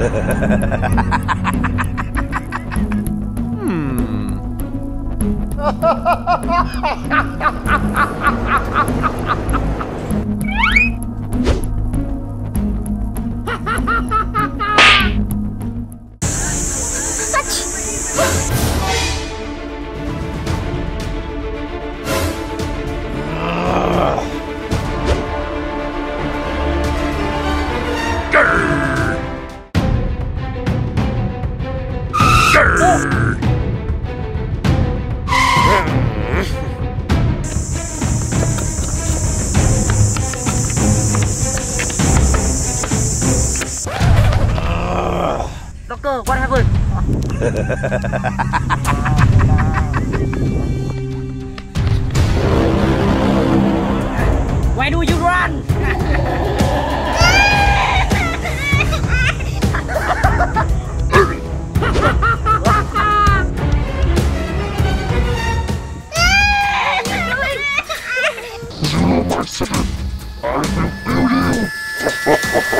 hmm. Doctor, what happened? Why do you run? Hey, Spider-Man, I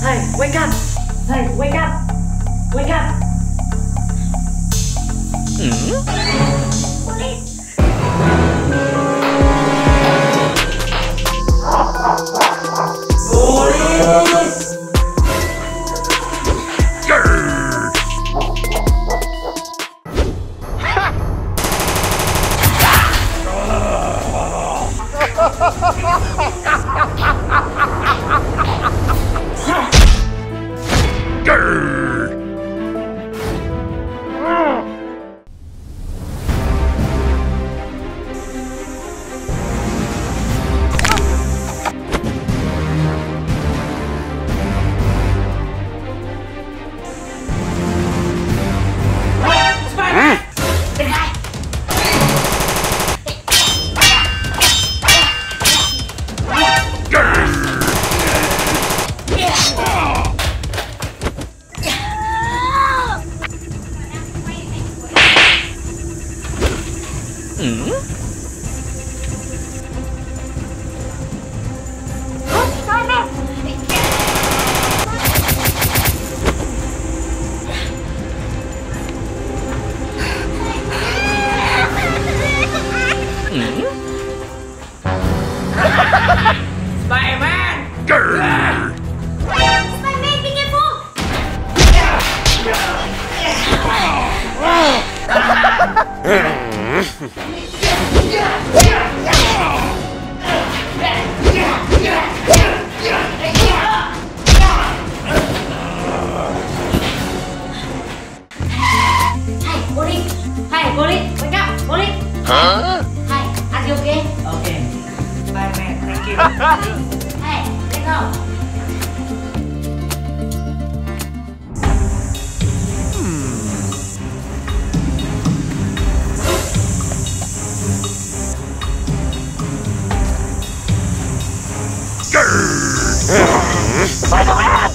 Hey, wake up! Hey, wake up! Wake up! Hmm? 嗯。Huh? Hi, are you okay? Okay. Spider-Man, thank you. Hey, let go. Finally!